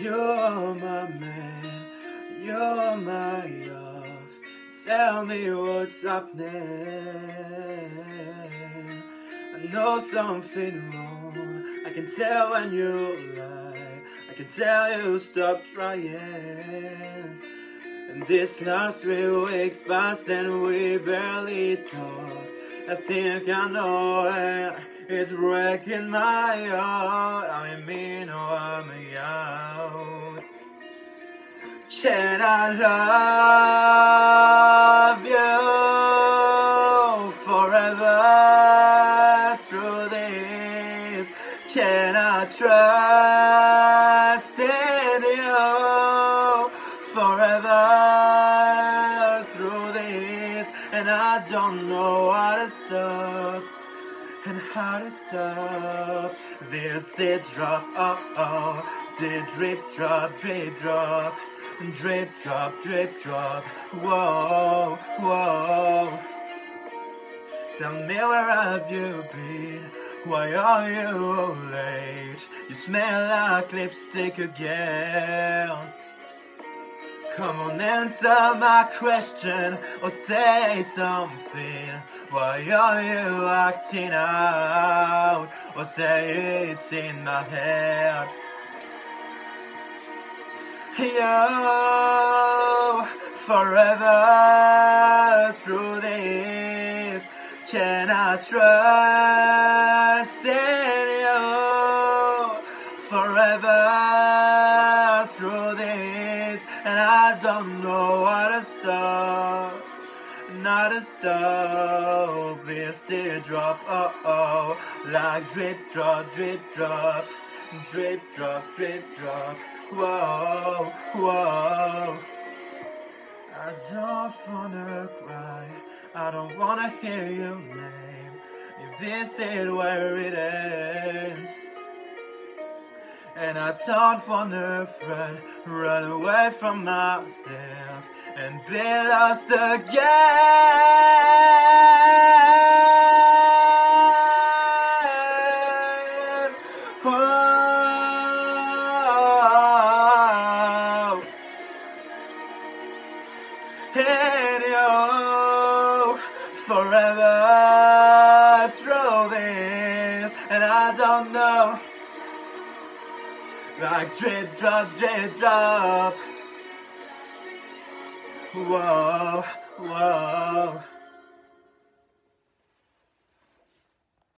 You're my man, you're my off. Tell me what's happening. I know something wrong. I can tell when you lie. I can tell you stop trying. And this last three weeks passed and we barely talked. I think I know it. It's breaking my heart. I Can I love you forever through this? Can I trust in you forever through this? And I don't know how to stop and how to stop this did drop. Oh oh, drip drop, drip drop, drip drop, drip drop. Whoa, whoa. Tell me where have you been? Why are you late? You smell like lipstick again. Come on, answer my question or say something. Why are you acting out? Or say it's in my head. You forever through this. Can I trust in you forever through this? And I don't know how to stop, not to stop this teardrop. Oh oh, like drip drop, drip drop, drip drop, drip drop. Whoa, whoa. I don't wanna cry. I don't wanna hear your name. If this is where it ends. And I don't wanna run, run away from myself and be lost again. Whoa. And you forever through this, and I don't know. Like drip, drop, drip, drop. Whoa, whoa.